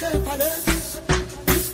sakın parı Biz